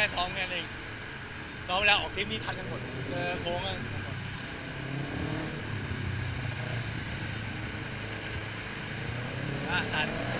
ค่ซ้อมแค่นั้นเองซ้อมแล้วออกทริปนี้ทันกันหมดเจอโค้งกันหมดอะทัน